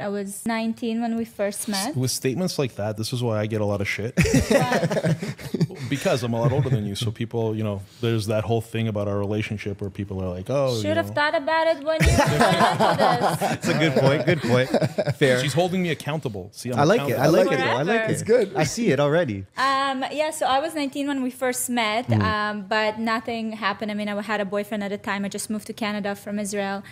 I was 19 when we first met. With statements like that, this is why I get a lot of shit because I'm a lot older than you. So people, you know, there's that whole thing about our relationship where people are like, "Oh, you should have know, thought about it when you went into this. That's a good point. Good point. Fair. she's holding me accountable." See, I'm I like it. I like it. Forever. I like it. It's good. I see it already. Um, yeah, so I was 19 when we first met, Mm. um, but nothing happened. I mean, I had a boyfriend at the time. I just moved to Canada from Israel,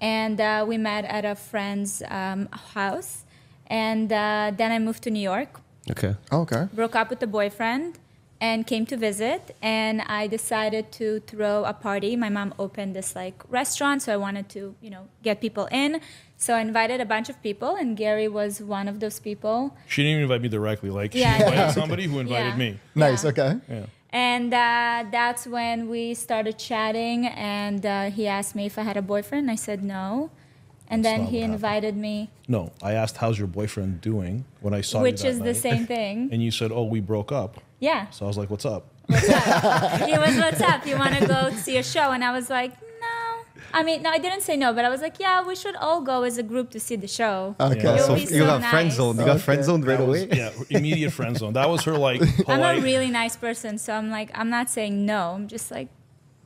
and uh, we met at a friend's um, house. And uh, then I moved to New York, Okay. Oh, okay. broke up with the boyfriend, and came to visit. And I decided to throw a party. My mom opened this like restaurant, so I wanted to, you know, get people in. So I invited a bunch of people, and Gary was one of those people. She didn't even invite me directly. Like Yeah, she invited yeah. somebody who invited Yeah. me. Nice. Yeah. Okay. Yeah. And uh, that's when we started chatting, and uh, he asked me if I had a boyfriend. I said no. And then he happened. invited me, No, I asked, "How's your boyfriend doing?" When I saw you which is the same thing. And you said, "Oh, we broke up." Yeah. So I was like, "What's up?" What's up? he was, What's up? You want to go see a show? And I was like. I mean, no, I didn't say no, but I was like, Yeah, we should all go as a group to see the show. Okay. It will So you so got friend nice. zoned. You got Okay. friend zoned right was- away. yeah, immediate friend zone. That was her like I'm a really nice person, so I'm like, I'm not saying no. I'm just like,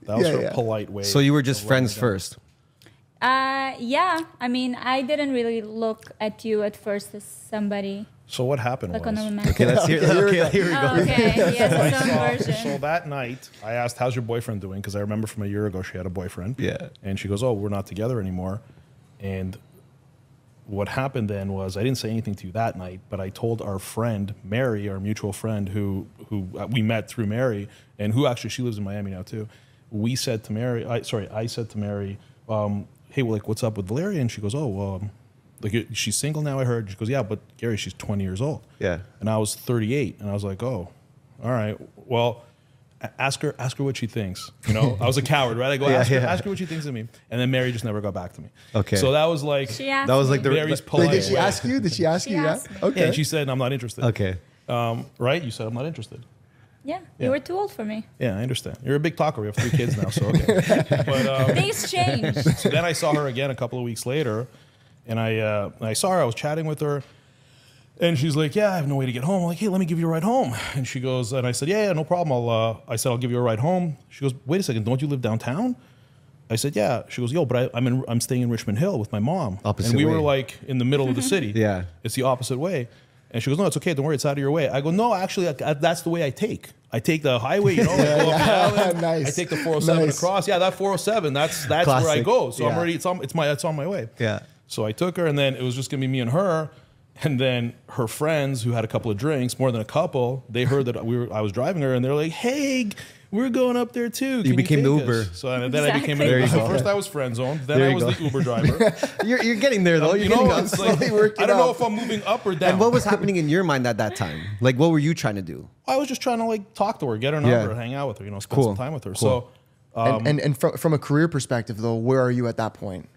that was Yeah, her yeah. polite way. So you were just friends first. uh, yeah. I mean, I didn't really look at you at first as somebody down. So what happened like was. Okay, let's hear. Okay, here we Okay, here we go. Oh, okay. He has I his own saw- version. so that night, I asked, "How's your boyfriend doing?" Because I remember from a year ago she had a boyfriend. Yeah. And she goes, "Oh, we're not together anymore." And what happened then was I didn't say anything to you that night, but I told our friend Mary, our mutual friend, who who uh, we met through Mary, and who actually she lives in Miami now too. We said to Mary, I sorry, I said to Mary, um, "Hey, well, like, what's up with Valeria?" And she goes, "Oh, um, like she's single now." I heard. She goes, "Yeah, but Gary, she's 20 years old." Yeah. And I was 38, and I was like, "Oh, all right. Well, ask her, ask her what she thinks." You know, I was a coward, right? I go, Yeah, ask, her, yeah. ask her what she thinks of me, and then Mary just never got back to me. Okay. So that was like, She That was like the- Mary's Like, polite. Like, did she way. ask you? Did she ask She you? Yeah. asked me. Okay. Yeah, and she said, "I'm not interested." Okay. Um, right? You said I'm not interested. Yeah, Yeah. you were too old for me. Yeah, I understand. You're a big talker. We have three kids now, so okay. but um, Things changed. so then I saw her again a couple of weeks later, and I uh, I saw her. I was chatting with her, and she's like, "Yeah, I have no way to get home." I'm like, "Hey, let me give you a ride home." And she goes, and I said, "Yeah, yeah, no problem." I'll uh, I said, "I'll give you a ride home." She goes, "Wait a second, don't you live downtown?" I said, "Yeah." She goes, "Yo, but I, I'm in, I'm staying in Richmond Hill with my mom." Opposite and we were like in the middle of the city. Yeah. it's the opposite way. And she goes, "No, it's okay. Don't worry. It's out of your way." I go, "No, actually, I, I- that's the way I take. I take the highway. You know, I go up the island, Nice. I take the 407 Nice. across. Yeah, that 407. That's that's where I go. So I'm Yeah. already. It's on. It's my. It's on my way. Yeah. So I took her, and then it was just gonna be me and her, and then her friends who had a couple of drinks, more than a couple. They heard that we were. I was driving her, and they're like, "Hey, we're going up there too." Can became the take us?" Uber. So then I became an Uber. So first I was friend zoned. Then I was go. the Uber driver. You're, you're getting there though. Um, you're you know, it's like, I don't know up. if I'm moving up or down. And what was happening in your mind at that time? Like, what were you trying to do? I was just trying to like talk to her, get her Yeah. number, hang out with her, you know, spend Cool. some time with her. Cool. So and um, and, and from, from a career perspective, though, where are you at that point?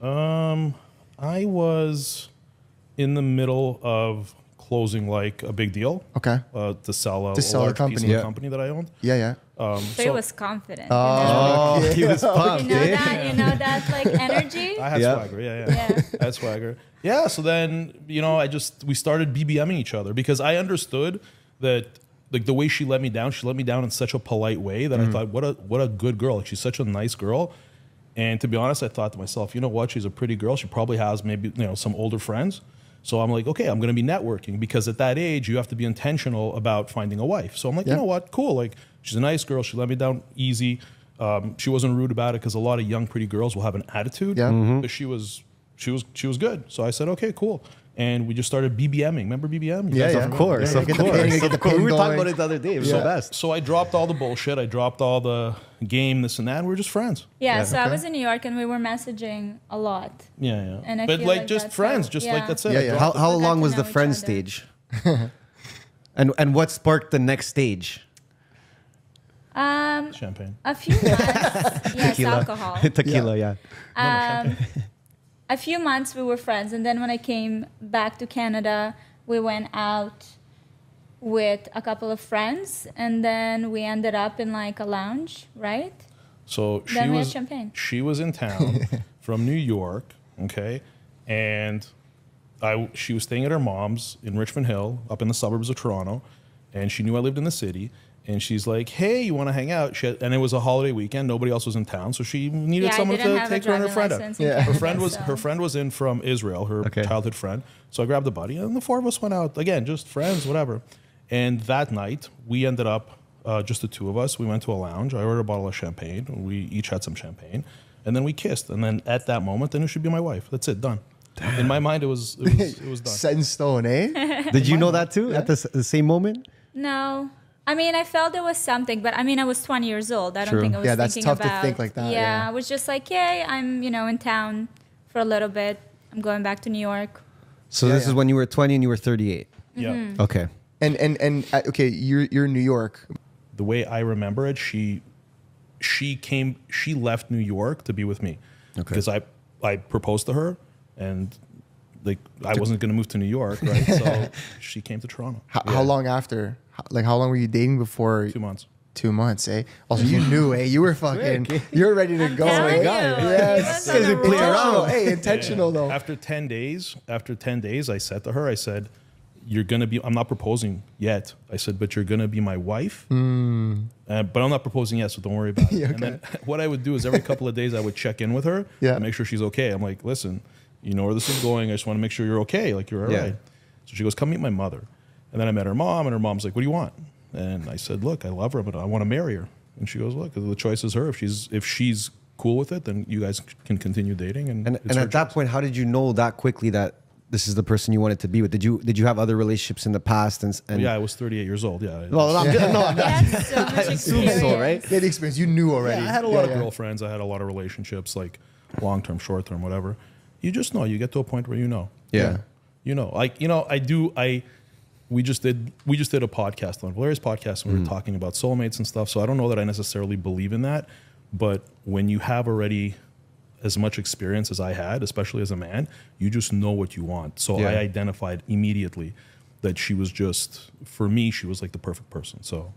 Um, I was in the middle of closing like a big deal. Okay. Uh, to sell a, To sell a large piece company. of Yeah. the company that I owned. Yeah, yeah. Um, So so he was confident. Oh, he was pumped. you know eh? that, you know that like energy. I had Yeah. swagger. Yeah, yeah. Yeah. I had swagger. Yeah. So then, you know, I just we started BBMing each other because I understood that like the way she let me down, she let me down in such a polite way that I thought, what a what a good girl. Like she's such a nice girl. And to be honest, I thought to myself, you know what? She's a pretty girl. She probably has maybe you know some older friends. So I'm like, okay, I'm going to be networking because at that age you have to be intentional about finding a wife. So I'm like, Yeah. you know what? Cool. Like she's a nice girl. She let me down easy. Um, she wasn't rude about it because a lot of young pretty girls will have an attitude. Yeah. Mhm. But she was she was she was good. So I said, okay, cool. And we just started BBMing. Remember BBM? You Yeah, yeah. Of course, Yeah, of get course. ping, Of course. We were talking about it the other day. It was Yeah. the best. So I dropped all the bullshit. I dropped all the game, this and that. And we were just friends. Yeah, Yeah. so I was in New York and we were messaging a lot. Yeah, yeah. And I but like, like just friends, how- just yeah. like that's it. Yeah, yeah. How, how long was the know each friend stage? and and what sparked the next stage? Um, champagne. a few months. yes, alcohol. Tequila, yeah. Um, a few months we were friends, and then when I came back to Canada, we went out with a couple of friends, and then we ended up in like a lounge, right? So she Then we had was champagne. she was in town from New York, okay, and I she was staying at her mom's in Richmond Hill, up in the suburbs of Toronto, and she knew I lived in the city. And she's like, "Hey, you want to hang out?" She had, and it was a holiday weekend; nobody else was in town, so she needed Yeah, someone to take her and her friend out. license Yeah. Her friend was so- her friend was in from Israel, her Okay. childhood friend. So I grabbed a buddy, and the four of us went out again, just friends, whatever. And that night, we ended up uh, just the two of us. We went to a lounge. I ordered a bottle of champagne. We each had some champagne, and then we kissed. And then at that moment, then it should be my wife. That's it, done. In my mind, it was it was, it was done. Set in stone, eh? Did you know that too at the, the same moment? No. I mean, I felt there was something, but I mean, I was 20 years old. I don't True. think I was Yeah, that's thinking tough to about. think like that, Yeah, yeah. I was just like, yay, I'm, you know, in town for a little bit. I'm going back to New York. So Yeah, this yeah. is when you were 20 and you were 38. Yeah. Mm-hmm. Okay. And and and uh, okay, you're you're in New York. the way I remember it, she she came she left New York to be with me Okay. because I I proposed to her and like I wasn't going to move to New York, right? So she came to Toronto. How, Yeah. how long after? How, like how long were you dating before? Two months. Two months, eh? Also, you knew, eh? You were fucking. You were ready to I'm go. telling eh? you, Yes. he was on a roll. Intentional. Hey, intentional though. After 10 days, after 10 days, I said to her, I said, you're going to be, I'm not proposing yet. I said, but you're going to be my wife. Uh, but I'm not proposing yet, so don't worry about it. Yeah, And then what I would do is every couple of days, I would check in with her Yeah. and make sure she's okay. I'm like, listen, you know where this is going. I just want to make sure you're okay. Like, you're all right. Yeah. So she goes, come meet my mother. And then I met her mom, and her mom's like, what do you want? And I said, look, I love her, but I want to marry her. And she goes, look, the choice is her. If she's, if she's cool with it, then you guys can continue dating. And, And, and her at that point, how did you know that quickly that this is the person you wanted to be with? Did you did you have other relationships in the past? And, and yeah, I was 38 years old. Yeah. Well, I'm good. No, I'm not. That's so much assume experience. so, right? Yeah, the experience. You knew already. Yeah, I had a lot of yeah. girlfriends. I had a lot of relationships, like long term, short term, whatever. You just know. You get to a point where you know. Yeah. You know, like you know, I do. I we just did we just did a podcast on Valeria's podcast, and we were mm. talking about soulmates and stuff. So I don't know that I necessarily believe in that, but when you have already as much experience as I had, especially as a man, you just know what you want. So Yeah. I identified immediately that she was just for me. She was like the perfect person. So